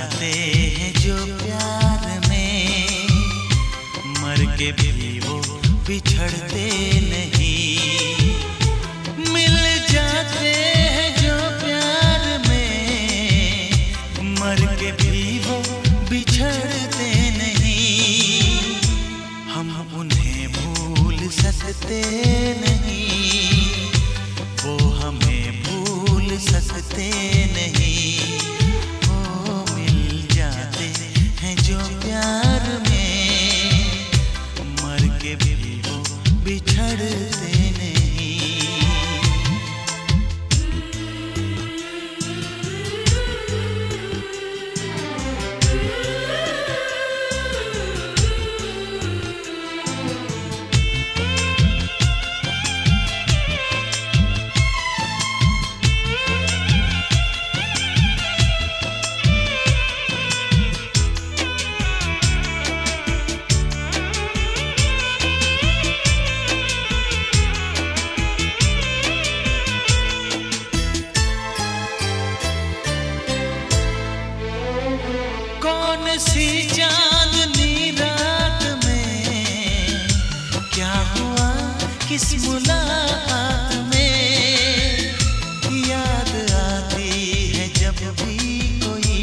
जाते हैं जो प्यार में। मर के भी वो बिछड़ते नहीं। मिल जाते हैं जो प्यार में। मर के भी वो बिछड़ते नहीं। हम उन्हें भूल सकते नहीं। सी चांदनी रात में क्या हुआ किस मुलाकात में? याद आती है जब भी कोई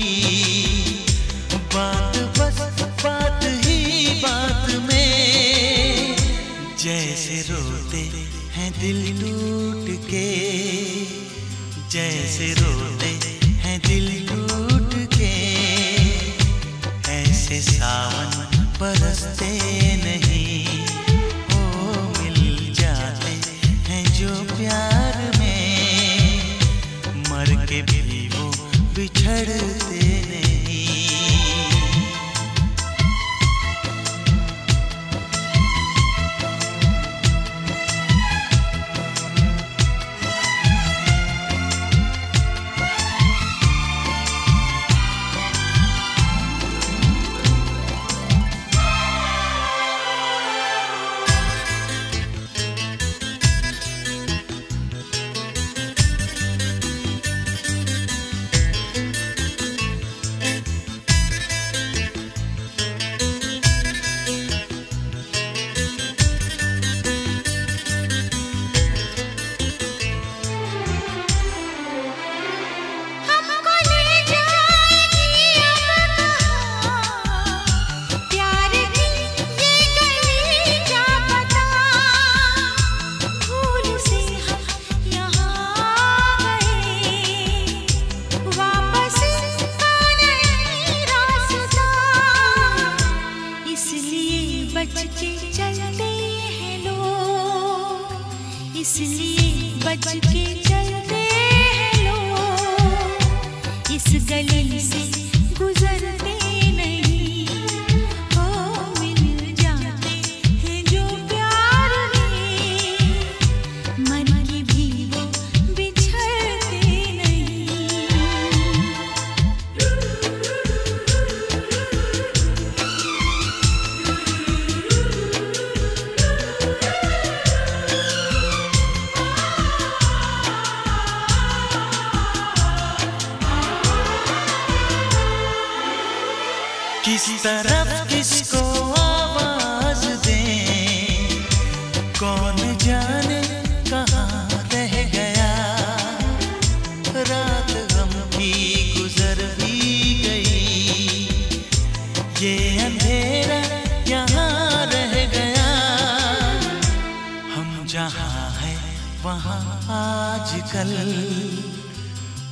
बात, बस बात ही बात में। जैसे रोते हैं दिल टूट के, जैसे रोते हैं दिल बरसते नहीं। ओ मिल जाते हैं जो प्यार में। मर के भी वो बिछड़ते इसलिए बच के चलते हैं लोग। इस गली से किस तरफ़ किसको आवाज़ दें? कौन जाने कहाँ रह गया? रात गम की गुजर भी गई। ये अंधेरा यहाँ रह गया। हम जहाँ हैं, वहाँ आजकल।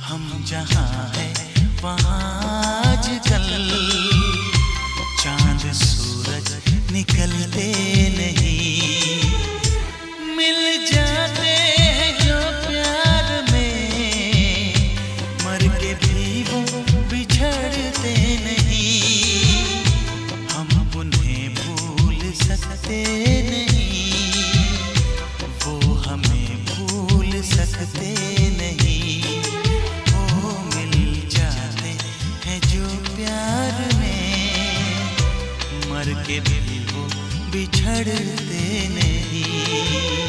हम जहाँ हैं, वहाँ आजकल। निकलते नहीं। मिल जाते हैं जो प्यार में, मर के भी वो बिछड़ते नहीं। हम उन्हें भूल सकते नहीं, वो हमें भूल सकते नहीं। वो मिल जाते हैं जो प्यार में, मर के भी बिछड़ते नहीं।